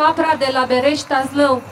capra de la Berești Tazlău.